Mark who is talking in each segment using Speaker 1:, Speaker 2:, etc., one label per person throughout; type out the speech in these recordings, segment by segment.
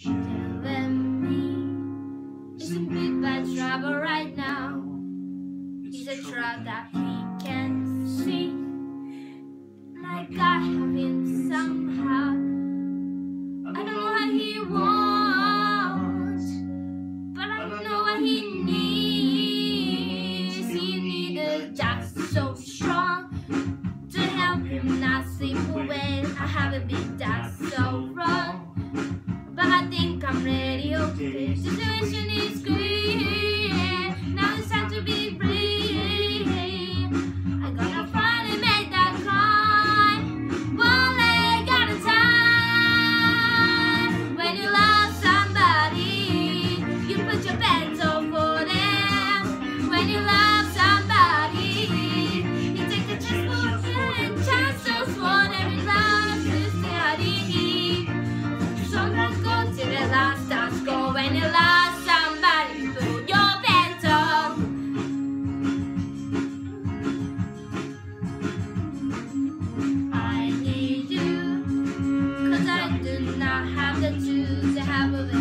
Speaker 1: Telling me he's a big bad trouble right now. He's a trouble that he can see. Like I have him somehow. I don't know what he wants, but I know what he needs. He needs a doctor so strong to help him not sleep I'm ready, okay. Situation is great. The juice to have a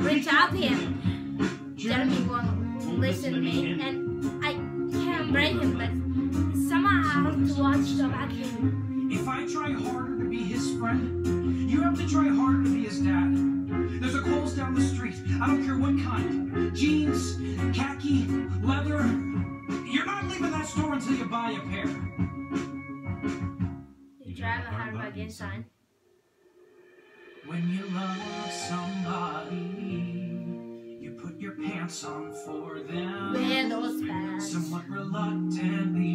Speaker 1: reach out to him. Jeremy won't listen to me, and I can't break him, but somehow I have to watch the back him.
Speaker 2: If I try harder to be his friend, you have to try harder to be his dad. There's a Kohl's down the street. I don't care what kind. Jeans, khaki, leather. You're not leaving that store until you buy a pair.
Speaker 1: You drive a hard bargain sign.
Speaker 2: When you love somebody, Somewhat reluctantly.